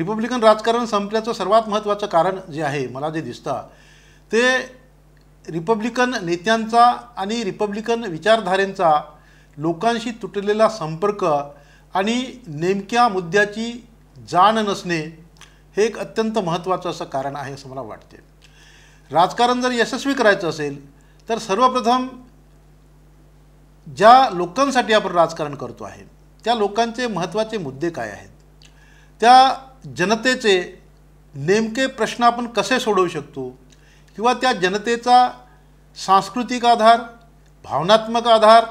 Republican राजकारण संपल्याचं सर्वात महत्त्वाचं कारण जे आहे मला जे दिसतं ते रिपब्लिकन नेत्यांचा आणि रिपब्लिकन विचारधारेंचा लोकांशी तुटलेला संपर्क आणि नेमक्या मुद्द्याची जाण नसणे हे एक अत्यंत महत्त्वाचं असं कारण आहे असं मला वाटते. राजकारण जर यशस्वी करायचं असेल तर सर्वप्रथम ज्या लोकांसाठी आपण राजकारण करतो आहे त्या लोकांचे महत्त्वाचे मुद्दे काय आहेत? त्या जनतेचे नेमके प्रश्न आपण कसे सोडवू शकतो? किंवा त्या जनतेचा सांस्कृतिक आधार भावनात्मक आधार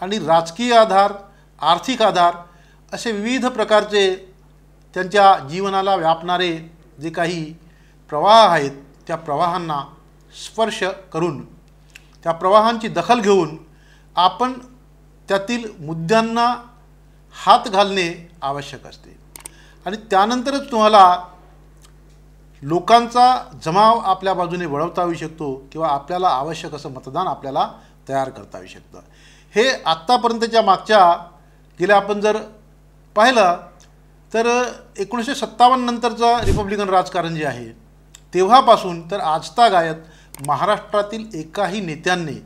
आणि राजकीय आधार आर्थिक आधार असे विविध प्रकारचे त्यांच्या जीवनाला व्यापणारे जे काही प्रवाह आहेत त्या प्रवाहांना स्पर्श करून त्या प्रवाहांची दखल घेऊन आपण त्यातील मुद्द्यांना हात घालणे आवश्यक असते. आणि त्यानंतरच तुम्हाला लोकांचा जमाव आपल्या बाजूने वळवता येऊ शकतो किंवा आपल्याला आवश्यक असं मतदान आपल्याला तयार करता येऊ शकतं. हे आत्तापर्यंतच्या मागच्या गेल्या आपण जर पाहिलं तर एकोणीसशे सत्तावन्न नंतरचं रिपब्लिकन राजकारण जे आहे तेव्हापासून तर आजता गायत महाराष्ट्रातील एकाही नेत्यांनी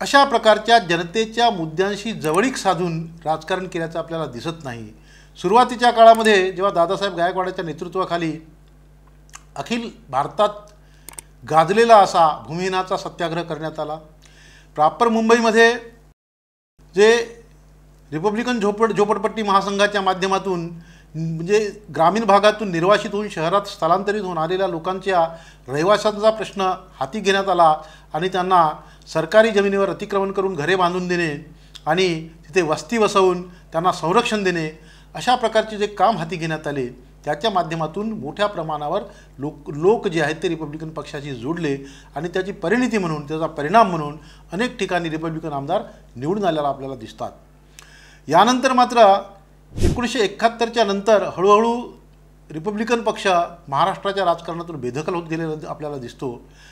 अशा प्रकारच्या जनतेच्या मुद्द्यांशी जवळीक साधून राजकारण केल्याचं आपल्याला दिसत नाही. सुरुवातीच्या काळामध्ये जेव्हा दादासाहेब गायकवाडाच्या नेतृत्वाखाली अखिल भारतात गाजलेला असा भूमिहीनाचा सत्याग्रह करण्यात आला. प्रॉपर मुंबईमध्ये जे रिपब्लिकन झोपड झोपडपट्टी महासंघाच्या माध्यमातून म्हणजे ग्रामीण भागातून निर्वासित होऊन शहरात स्थलांतरित होऊन आलेल्या लोकांच्या रहिवाशांचा प्रश्न हाती घेण्यात आला आणि त्यांना सरकारी जमिनीवर अतिक्रमण करून घरे बांधून देणे आणि तिथे वस्ती बसवून त्यांना संरक्षण देणे अशा प्रकारचे जे काम हाती घेण्यात आले त्याच्या माध्यमातून मोठ्या प्रमाणावर लोक लोक जे आहेत ते रिपब्लिकन पक्षाशी जोडले आणि त्याची परिणिती म्हणून त्याचा परिणाम म्हणून अनेक ठिकाणी रिपब्लिकन आमदार निवडून आलेला आपल्याला दिसतात. यानंतर मात्र एकोणीसशे एकाहत्तरच्या नंतर हळूहळू रिपब्लिकन पक्ष महाराष्ट्राच्या राजकारणातून बेदखल होत गेलेला आपल्याला दिसतो.